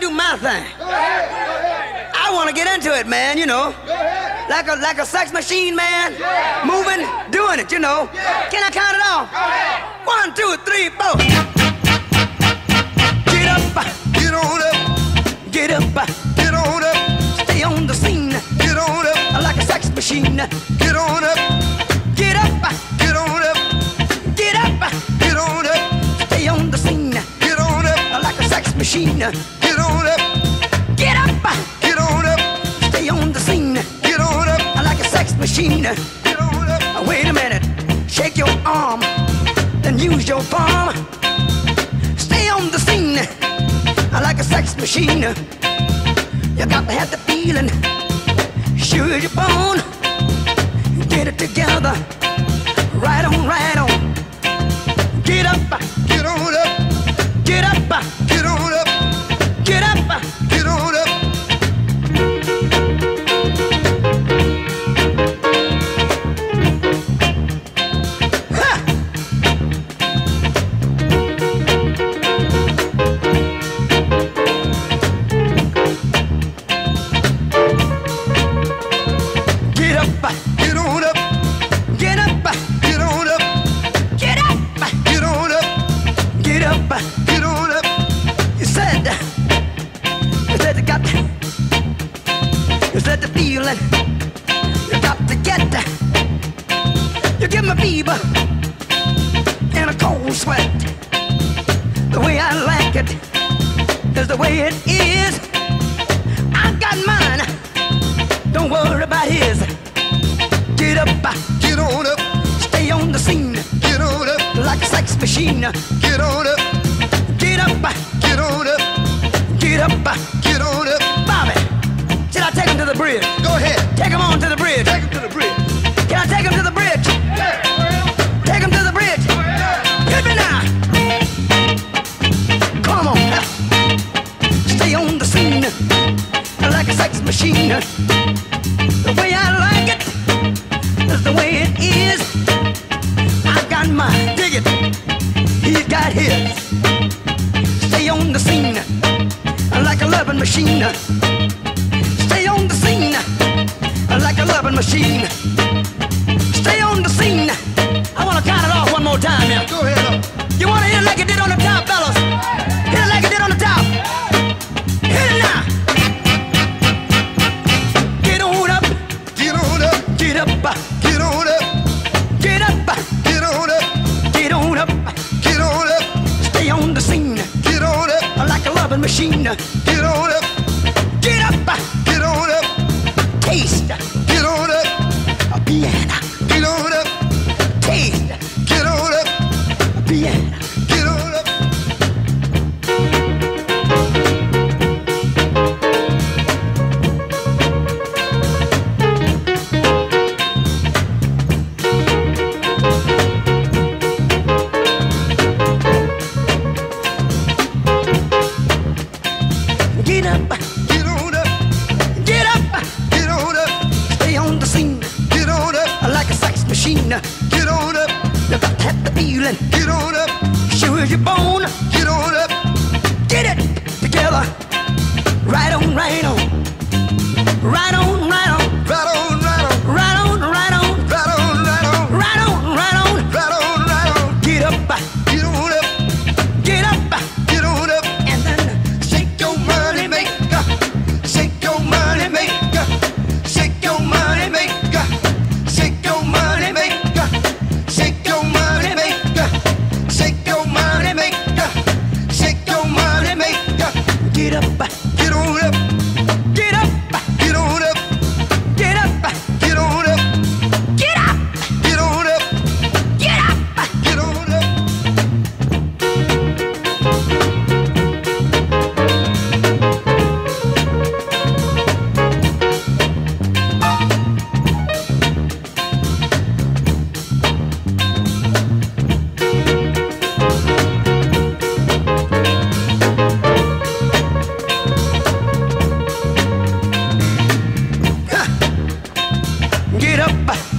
do my thing. I want to get into it, man, you know. Like a like a sex machine, man. Moving, doing it, you know. Can I count it off? One, two, three, four. Get up, Get on up, get up, get on up, stay on the scene. get on up, Like a sex machine. get on up, Get up, get on up, get up, get on up, stay on the scene. get on up, Like a sex machine. Get on up, Get up, get on up, stay on the scene. get on up, Like a sex machine. get on up. Wait a minute, shake your arm, then use your palm. Stay on the scene I like a sex machine. You got to have the feeling, sure as you're born. Get it together, right on, right on. Get up, Get on up, You said, you got, you said the feeling, you got to get, you give me fever and a cold sweat. The way I like it is the way it is. I got mine, don't worry about his. Get up, Get on up, stay on the scene get on up, like a sex machine. get on up, Get up, get on up. Bobby, should I take him to the bridge? Go ahead, Take him on to the bridge. take him to the bridge. Can I take him to the bridge? Yeah. Take him to the bridge. Hit me now. Come on. Stay on the scene like a sex machine. Loving machine. Stay on the scene like a loving machine. Stay on the scene. I want to count it off one more time now. Go ahead. You hit it like it did on the top, fellas? Loving machine. get on up, Get up, get on up, taste. Get on up, a piano. get on up, Taste. Get on up, a piano. feeling. Get on up, show your bone. Get on up, get it together. Right on, right on. Get up.